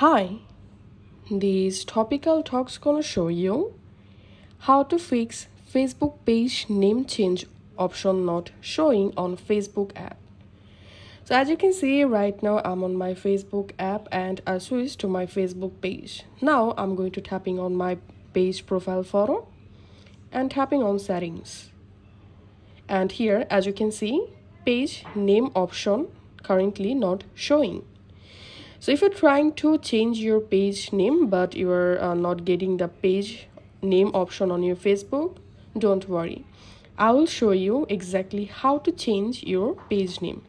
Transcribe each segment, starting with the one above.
Hi, these topical talks gonna show you how to fix Facebook page name change option not showing on Facebook app. So as you can see right now I'm on my Facebook app and I switch to my Facebook page. Now I'm going to tapping on my page profile photo and tapping on settings. And here as you can see page name option currently not showing so if you're trying to change your page name but you're uh, not getting the page name option on your facebook don't worry. I will show you exactly how to change your page name.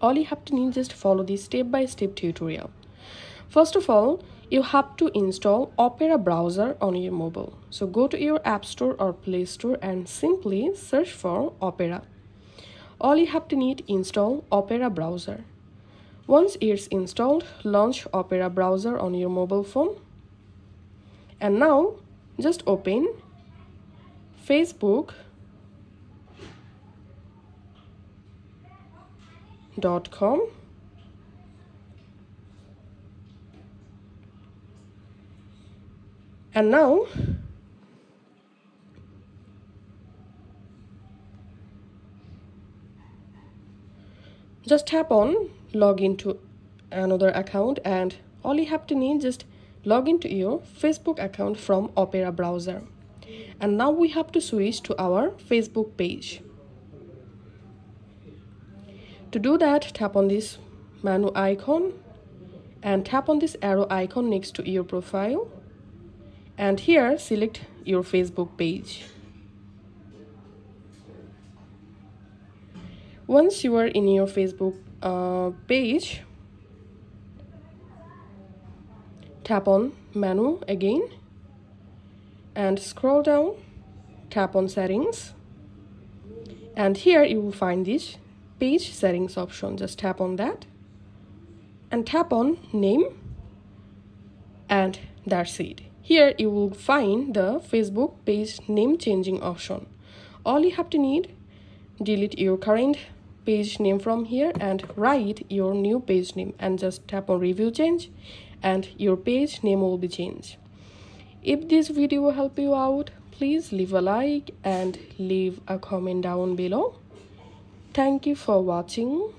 All you have to need just follow this step-by-step -step tutorial. First of all you have to install opera browser on your mobile. So go to your app store or play store and simply search for opera. All you have to need install opera browser once it's installed, launch Opera browser on your mobile phone. And now just open facebook.com and now just tap on log into another account and all you have to need just log into your Facebook account from Opera browser. And now we have to switch to our Facebook page. To do that tap on this menu icon and tap on this arrow icon next to your profile. And here select your Facebook page. Once you are in your Facebook uh, page tap on menu again and scroll down tap on settings and here you will find this page settings option. Just tap on that and tap on name and that's it. Here you will find the facebook page name changing option. All you have to need delete your current page name from here and write your new page name and just tap on review change and your page name will be changed. If this video help you out please leave a like and leave a comment down below. Thank you for watching